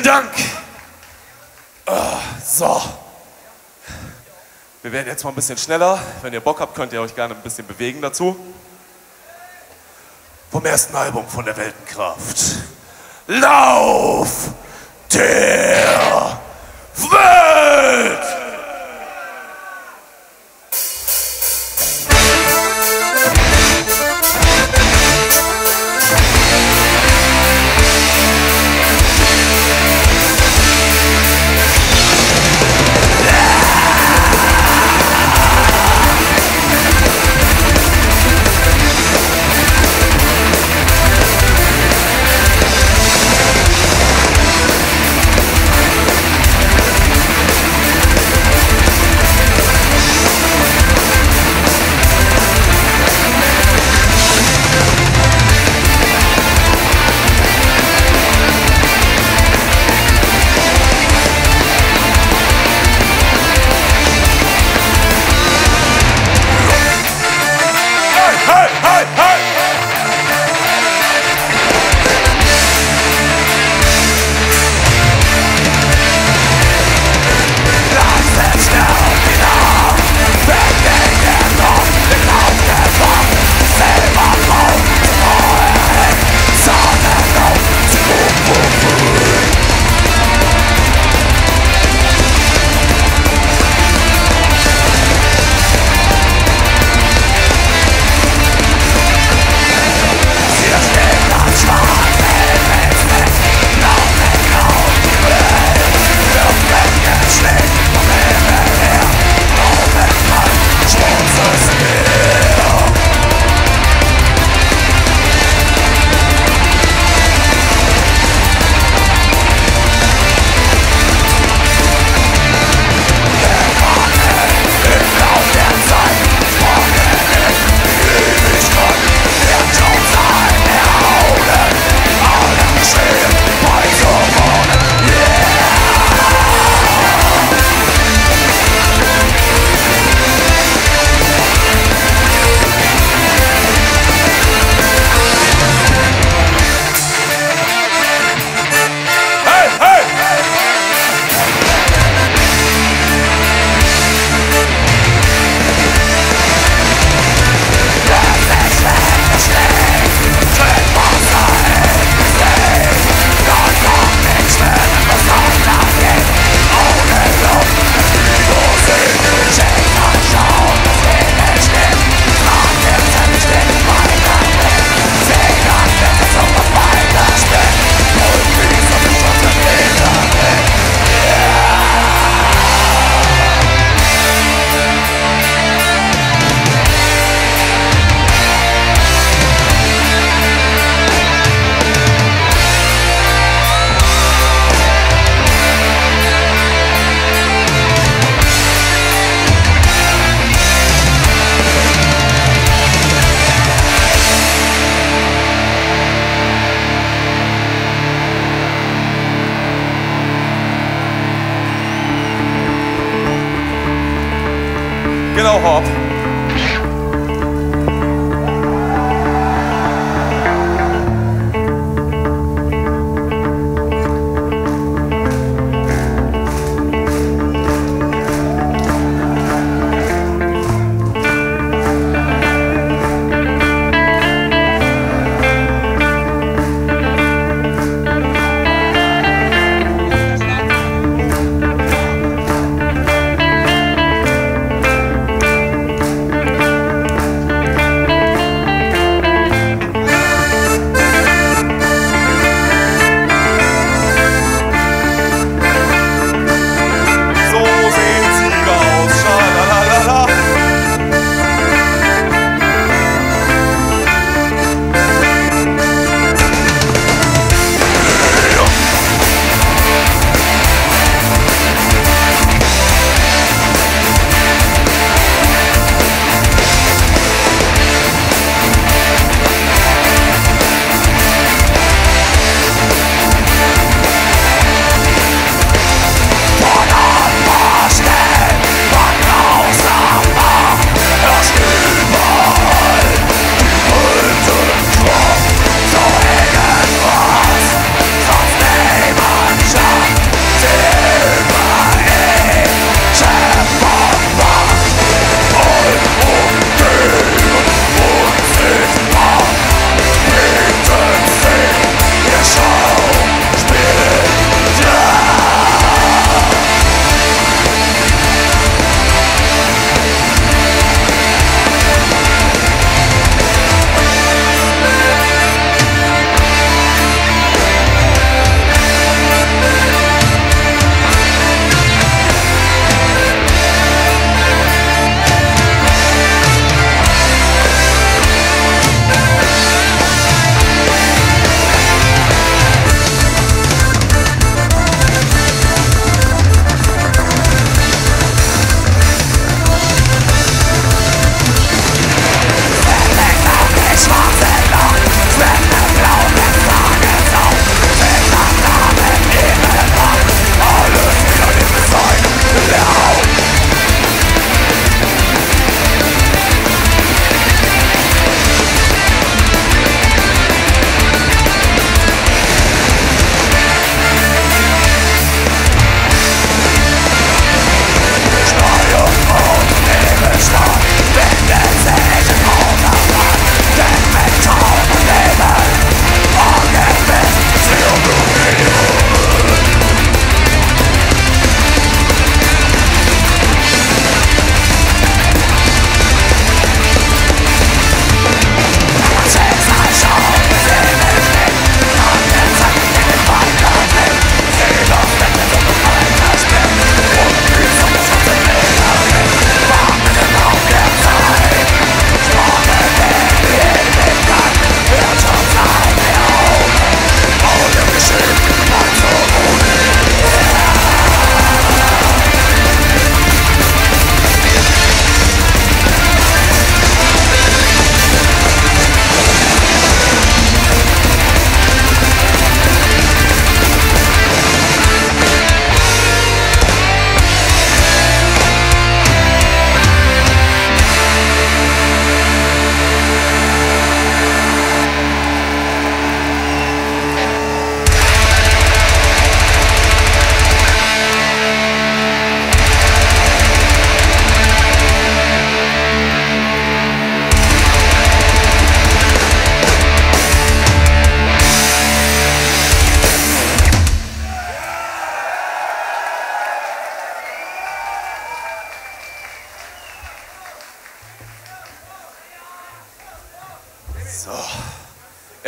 Dank. Oh, so. Wir werden jetzt mal ein bisschen schneller. Wenn ihr Bock habt, könnt ihr euch gerne ein bisschen bewegen dazu. Vom ersten Album von der Weltenkraft. Lauf der Welt!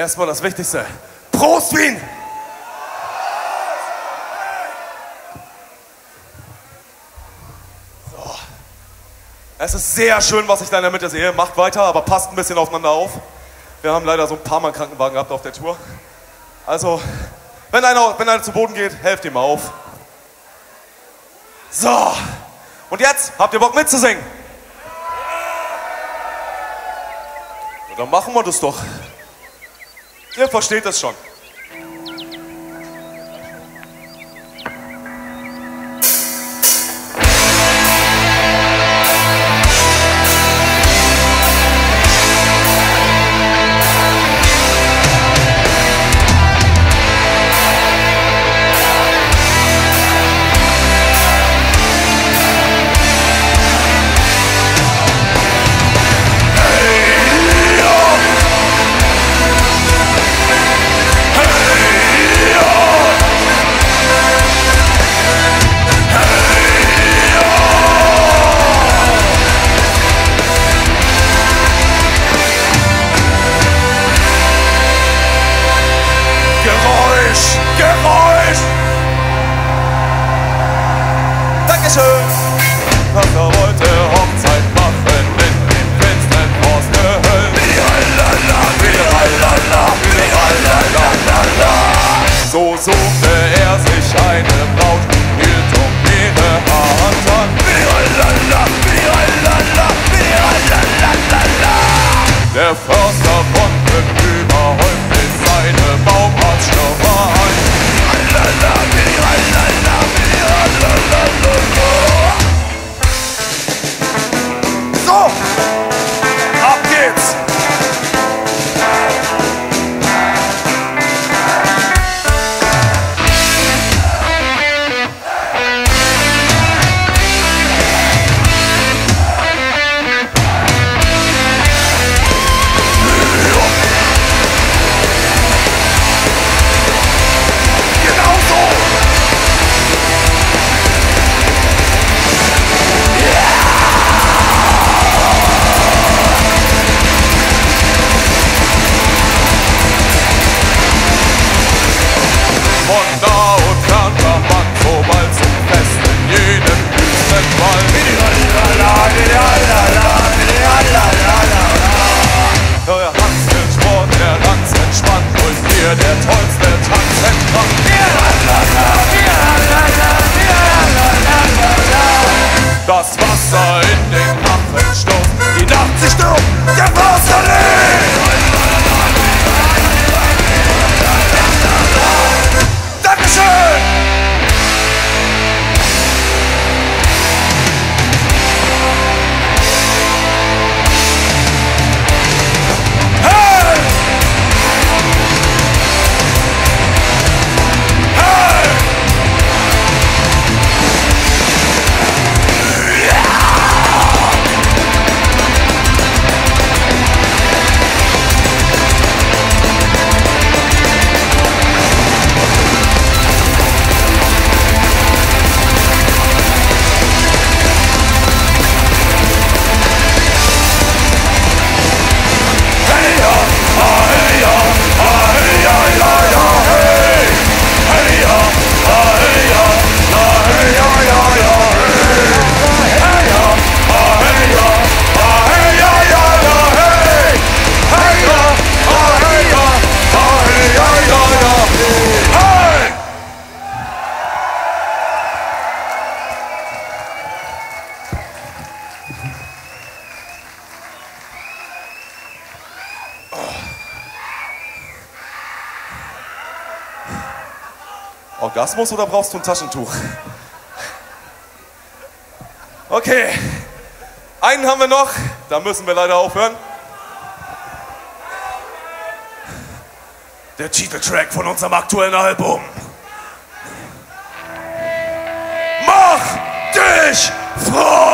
Erstmal das Wichtigste. Prost, Wien! So. Es ist sehr schön, was ich da in der Mitte sehe. Macht weiter, aber passt ein bisschen aufeinander auf. Wir haben leider so ein paar Mal Krankenwagen gehabt auf der Tour. Also, wenn einer, wenn einer zu Boden geht, helft ihm auf. So. Und jetzt habt ihr Bock mitzusingen? Ja, dann machen wir das doch. Ihr versteht es schon. So Orgasmus oder brauchst du ein Taschentuch? Okay, einen haben wir noch, da müssen wir leider aufhören. Der Titeltrack von unserem aktuellen Album. Mach dich frei!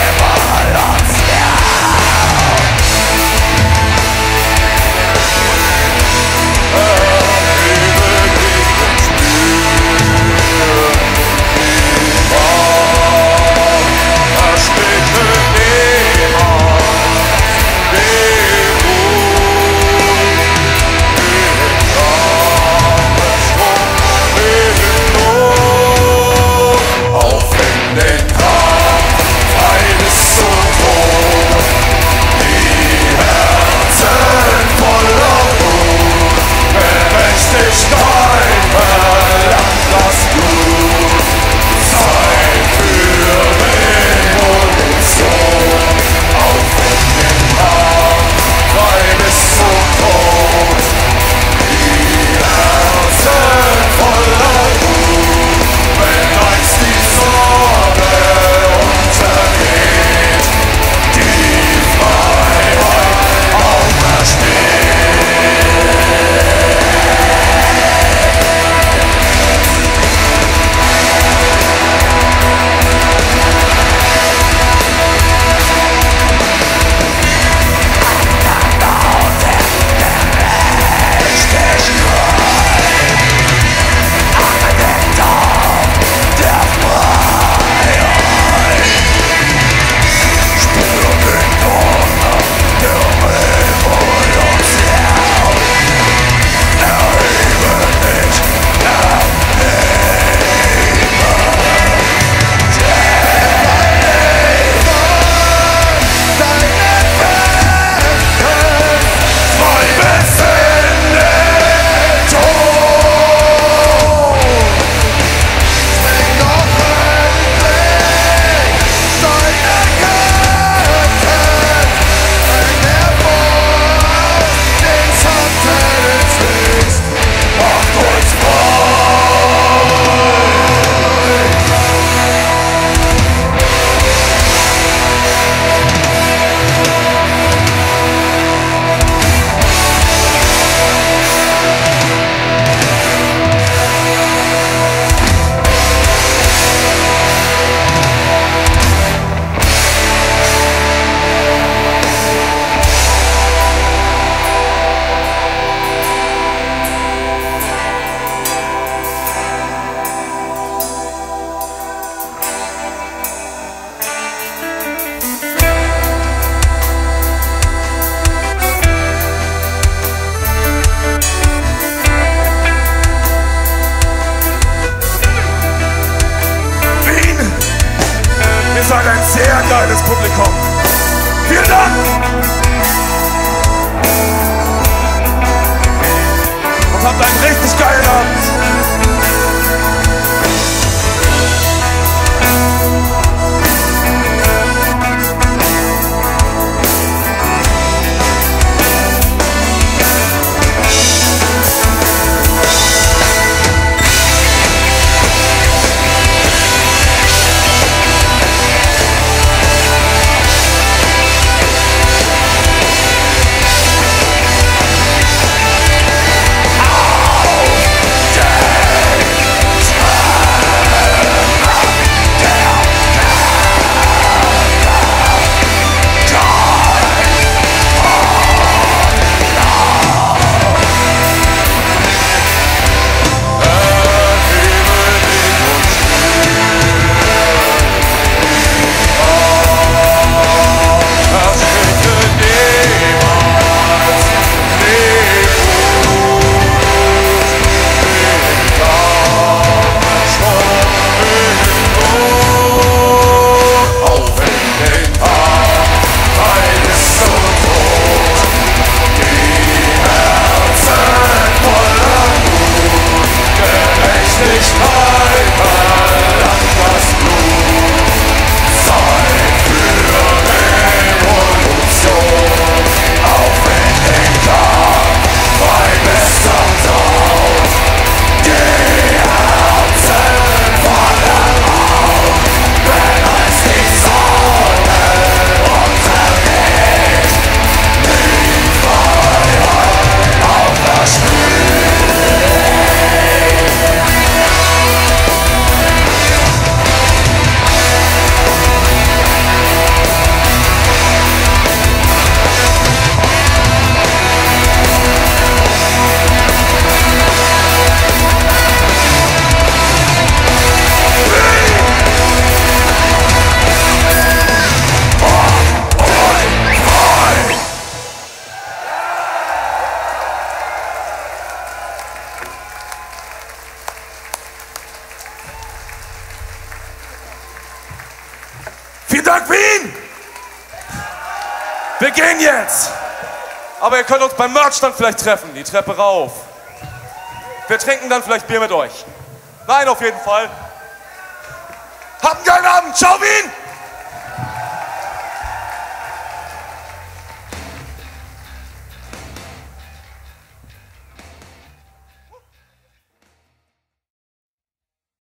Fall ein sehr geiles Publikum. Vielen Dank! Und habt einen richtig geilen Abend. Jetzt. Aber ihr könnt uns beim Merchstand vielleicht treffen, die Treppe rauf. Wir trinken dann vielleicht Bier mit euch. Nein, auf jeden Fall. Habt einen geilen Abend. Ciao, Wien!